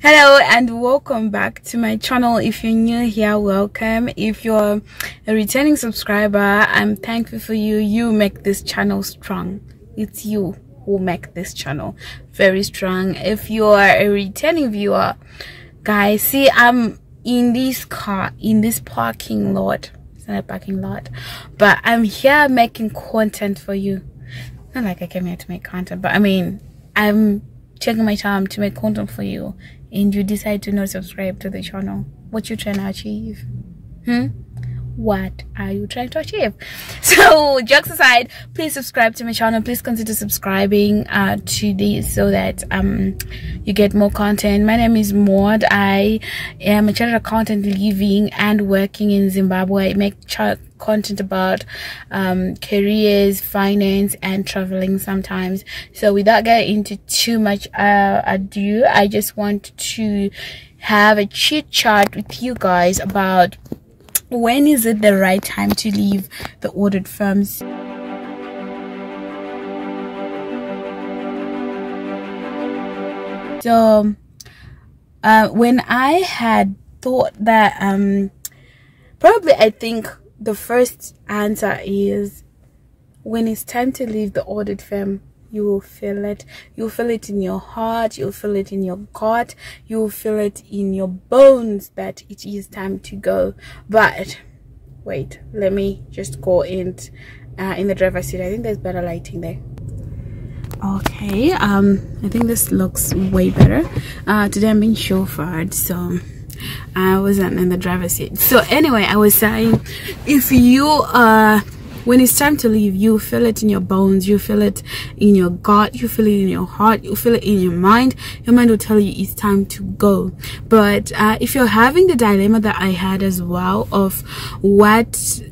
hello and welcome back to my channel. If you're new here welcome. If you're a returning subscriber i'm thankful for you. You make this channel strong. It's you who make this channel very strong. If you are a returning viewer guys see i'm in this car in this parking lot. It's not a parking lot but i'm here making content for you. Not like i came here to make content but i mean i'm taking my time to make content for you and you decide to not subscribe to the channel what you trying to achieve? Hmm? What are you trying to achieve? So jokes aside please subscribe to my channel. Please consider subscribing uh, to this so that um you get more content. My name is maud. I am a chartered accountant living and working in zimbabwe. I make content about um, careers finance and traveling sometimes. So without getting into too much uh, ado i just want to have a chit chat with you guys about when is it the right time to leave the audit firms? So uh, when i had thought that um probably i think the first answer is when it's time to leave the audit firm you will feel it. You'll feel it in your heart. You'll feel it in your gut. You'll feel it in your bones that it is time to go. But wait let me just go in uh, in the driver's seat. I think there's better lighting there. Okay um i think this looks way better. Uh today i'm being chauffeured so i wasn't in the driver's seat. So anyway i was saying if you are when it's time to leave you feel it in your bones you feel it in your gut you feel it in your heart you feel it in your mind your mind will tell you it's time to go. But uh, if you're having the dilemma that i had as well of what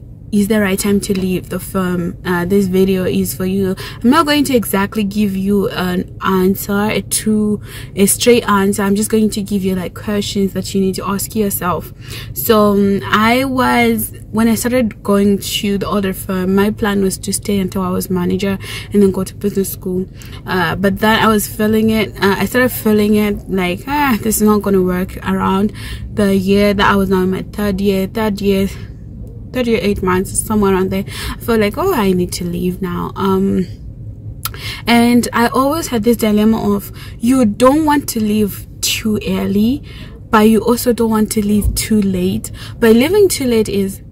is the right time to leave the firm. Uh, this video is for you. I'm not going to exactly give you an answer a true a straight answer. I'm just going to give you like questions that you need to ask yourself. So um, i was when i started going to the other firm my plan was to stay until i was manager and then go to business school. Uh, but then i was feeling it. Uh, i started feeling it like ah this is not going to work around the year that i was now in my third year third year 38 months somewhere around there i felt like oh i need to leave now. Um and i always had this dilemma of you don't want to leave too early but you also don't want to leave too late. But leaving too late is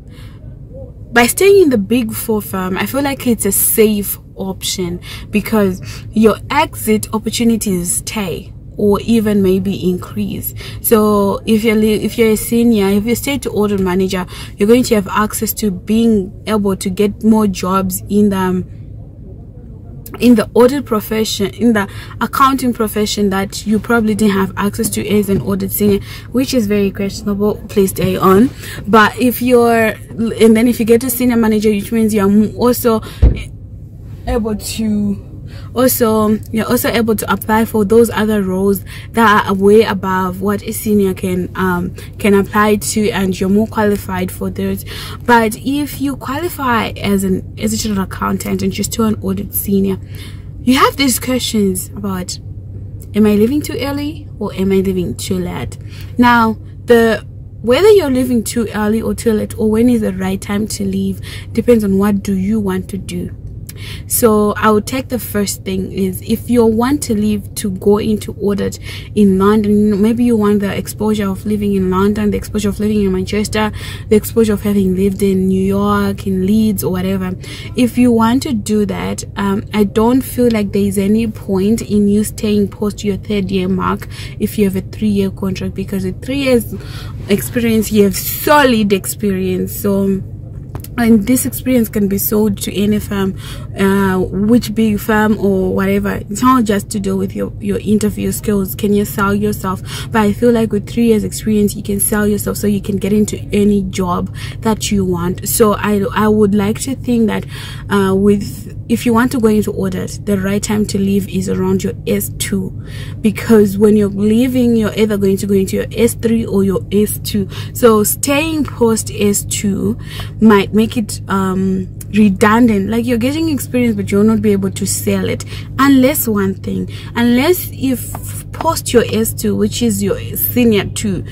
by staying in the big four firm i feel like it's a safe option because your exit opportunities stay or even maybe increase. So if you're if you're a senior if you stay to audit manager you're going to have access to being able to get more jobs in the um, in the audit profession in the accounting profession that you probably didn't have access to as an audit senior which is very questionable please stay on. But if you're and then if you get a senior manager which means you're also able to also you're also able to apply for those other roles that are way above what a senior can um, can apply to and you're more qualified for those. But if you qualify as an as a chartered accountant and you're still an audit senior you have these questions about am i leaving too early or am i leaving too late? Now the whether you're leaving too early or too late or when is the right time to leave depends on what do you want to do so i would take the first thing is if you want to leave to go into audit in london maybe you want the exposure of living in london the exposure of living in manchester the exposure of having lived in new york in leeds or whatever. If you want to do that um, i don't feel like there is any point in you staying post your third year mark if you have a three-year contract because with three years experience you have solid experience. So and this experience can be sold to any firm uh, which big firm or whatever. It's not just to do with your your interview skills. Can you sell yourself? But i feel like with three years experience you can sell yourself so you can get into any job that you want. So i i would like to think that uh, with if you want to go into audit the right time to leave is around your s2 because when you're leaving you're either going to go into your s3 or your s2 so staying post s2 might make it um redundant. Like you're getting experience but you'll not be able to sell it. Unless one thing. Unless if post your s2 which is your senior 2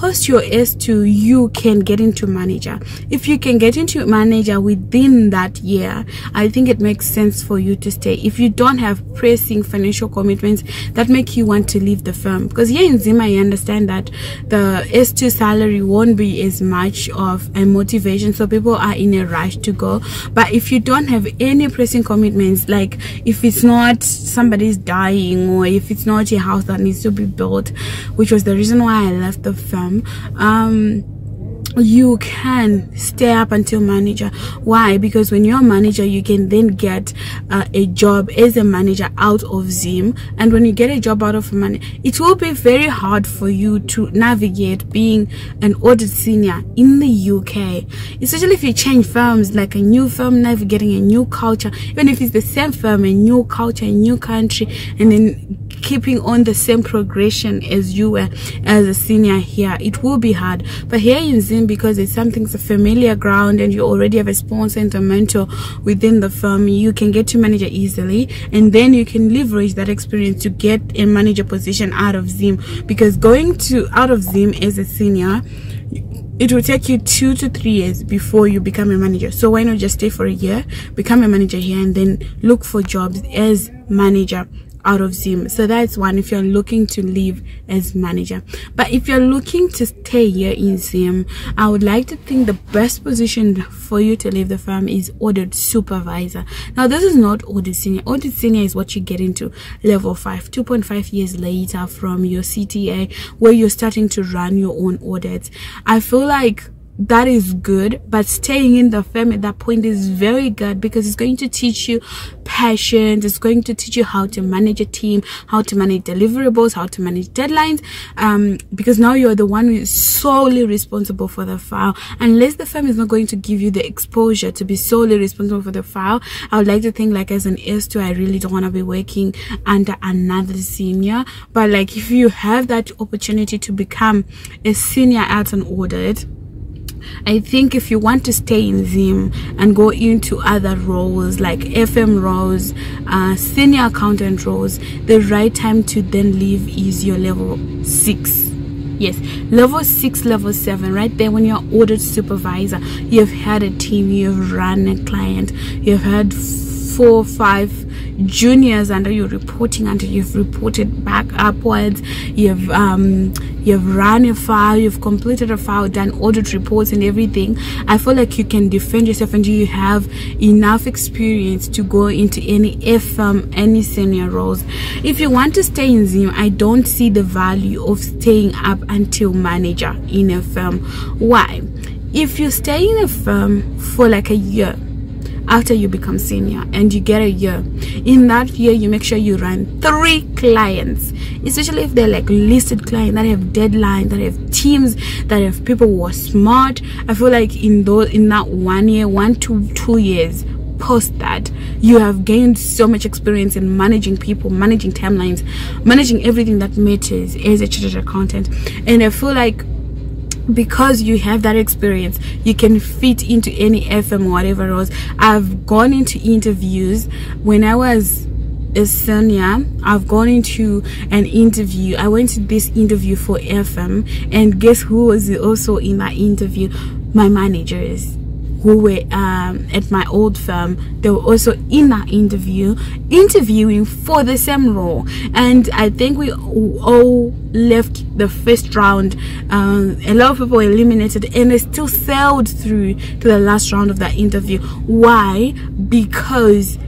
post your S2, you can get into manager. If you can get into manager within that year, I think it makes sense for you to stay. If you don't have pressing financial commitments that make you want to leave the firm, because here in Zim, I understand that the S2 salary won't be as much of a motivation, so people are in a rush to go. But if you don't have any pressing commitments, like if it's not somebody's dying or if it's not a house that needs to be built, which was the reason why I left the firm. Um you can stay up until manager. Why? Because when you're a manager you can then get uh, a job as a manager out of zim. And when you get a job out of money it will be very hard for you to navigate being an audit senior in the uk especially if you change firms like a new firm navigating a new culture. Even if it's the same firm a new culture a new country and then keeping on the same progression as you were as a senior here it will be hard. But here in zim because it's something's a familiar ground and you already have a sponsor and a mentor within the firm you can get to manager easily. And then you can leverage that experience to get a manager position out of zim. Because going to out of zim as a senior it will take you two to three years before you become a manager. So why not just stay for a year become a manager here and then look for jobs as manager out of Zim. So that's one if you're looking to leave as manager. But if you're looking to stay here in Zim, I would like to think the best position for you to leave the firm is audit supervisor. Now this is not audit senior. Audit senior is what you get into level 5, 2.5 years later from your CTA where you're starting to run your own audits. I feel like that is good but staying in the firm at that point is very good because it's going to teach you patience. It's going to teach you how to manage a team how to manage deliverables how to manage deadlines um, because now you're the one who is solely responsible for the file. Unless the firm is not going to give you the exposure to be solely responsible for the file i would like to think like as an s2 i really don't want to be working under another senior. But like if you have that opportunity to become a senior at an audit I think if you want to stay in Zim and go into other roles like FM roles, uh, senior accountant roles, the right time to then leave is your level 6 yes level six level seven right there when you're audit supervisor. You've had a team you've run a client you've had four five juniors under you reporting until you've reported back upwards you've um you've run a file you've completed a file done audit reports and everything i feel like you can defend yourself and you have enough experience to go into any FM, any senior roles. If you want to stay in zim i don't see the value of staying up until manager in a firm why? If you stay in a firm for like a year after you become senior and you get a year. In that year you make sure you run three clients especially if they're like listed clients that have deadlines that have teams that have people who are smart. I feel like in those in that one year one to two years post that you have gained so much experience in managing people managing timelines managing everything that matters as a chartered accountant. And i feel like because you have that experience you can fit into any fm whatever else i've gone into interviews. When i was a senior i've gone into an interview. I went to this interview for fm and guess who was also in that interview? My managers who were um, at my old firm they were also in that interview interviewing for the same role. And i think we all left the first round um, a lot of people were eliminated and they still sailed through to the last round of that interview. Why? Because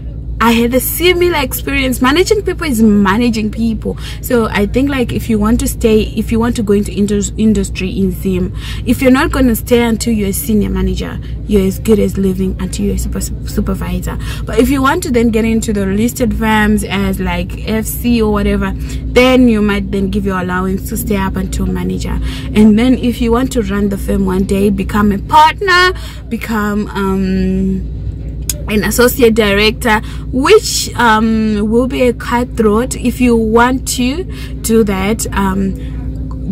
I had a similar experience. Managing people is managing people. So I think like if you want to stay, if you want to go into industry in Zim, if you're not going to stay until you're a senior manager, you're as good as living until you're a super, supervisor. But if you want to then get into the listed firms as like FC or whatever, then you might then give your allowance to stay up until manager. And then if you want to run the firm one day, become a partner, become um an associate director which um, will be a cutthroat. If you want to do that um,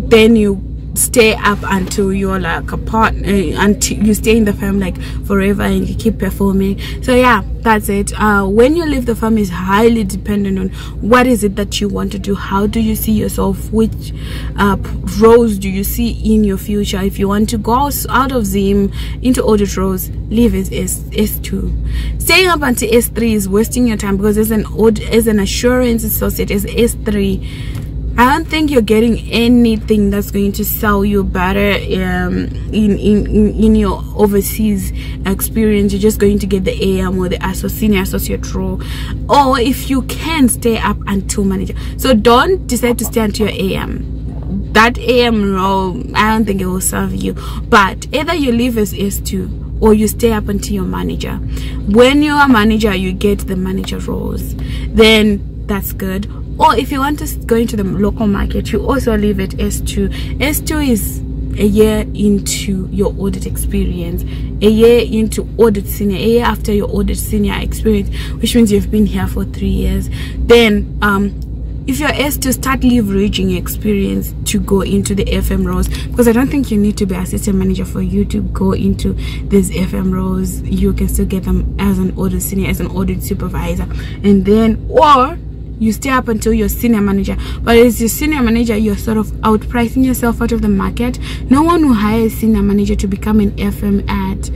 then you stay up until you're like a partner until you stay in the firm like forever and you keep performing. So yeah that's it. Uh, when you leave the firm is highly dependent on what is it that you want to do. How do you see yourself? Which uh, roles do you see in your future? If you want to go out of zim into audit roles leave it as s2 staying up until s3 is wasting your time because as an audit as an assurance associate as s3 I don't think you're getting anything that's going to sell you better um, in, in, in your overseas experience. You're just going to get the AM or the senior associate role. Or if you can stay up until manager. So don't decide to stay until your AM that AM role, I don't think it will serve you. But either you leave as S2 or you stay up until your manager. When you're a manager, you get the manager roles. Then that's good or if you want to go into the local market you also leave it s2 s2 is a year into your audit experience a year into audit senior a year after your audit senior experience which means you've been here for three years then um if you're asked to start leveraging your experience to go into the FM roles, because I don't think you need to be assistant manager for you to go into these FM roles. You can still get them as an audit senior, as an audit supervisor, and then or you stay up until you're senior manager. But as your senior manager you're sort of outpricing yourself out of the market. No one will hire a senior manager to become an fm at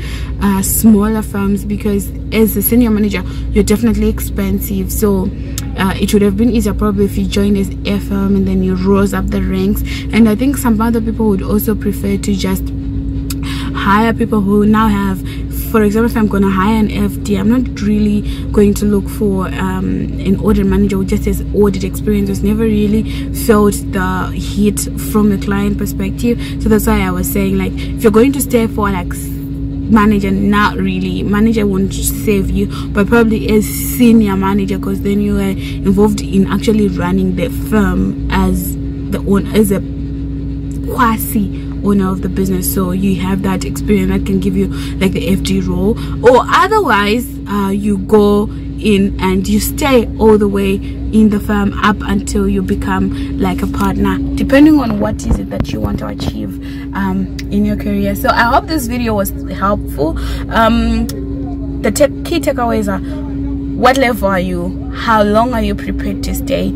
uh, smaller firms because as a senior manager you're definitely expensive. So uh, it would have been easier probably if you joined as fm and then you rose up the ranks. And i think some other people would also prefer to just hire people who now have for example if i'm going to hire an fd i'm not really going to look for um, an audit manager who just has audit experience. Who's never really felt the heat from a client perspective. So that's why i was saying like if you're going to stay for like manager not really. Manager won't save you but probably as senior manager because then you are involved in actually running the firm as the owner as a quasi owner of the business so you have that experience that can give you like the fd role. Or otherwise uh, you go in and you stay all the way in the firm up until you become like a partner depending on what is it that you want to achieve um, in your career. So i hope this video was helpful. Um, the key takeaways are what level are you? How long are you prepared to stay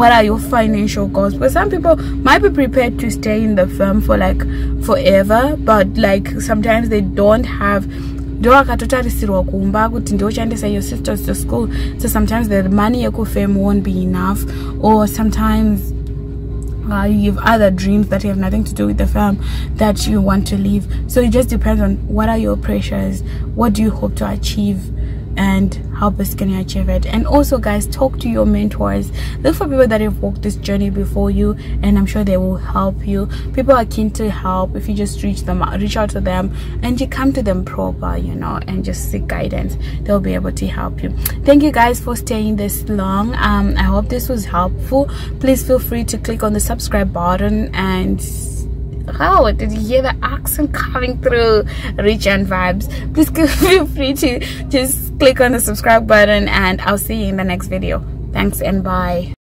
what are your financial goals? Because some people might be prepared to stay in the firm for like forever but like sometimes they don't have ndo vakatotarisirwa kumba kuti ndochandisa your sisters to school. So sometimes the money yekufam won't be enough or sometimes uh, you have other dreams that have nothing to do with the firm that you want to leave. So it just depends on what are your pressures? What do you hope to achieve and how best can you achieve it. And also guys talk to your mentors. Look for people that have walked this journey before you and i'm sure they will help you. People are keen to help. If you just reach them reach out to them and you come to them proper you know and just seek guidance they'll be able to help you. Thank you guys for staying this long. Um i hope this was helpful. Please feel free to click on the subscribe button and oh did you hear the accent coming through. Rich and vibes. Please feel free to just click on the subscribe button and i'll see you in the next video. Thanks and bye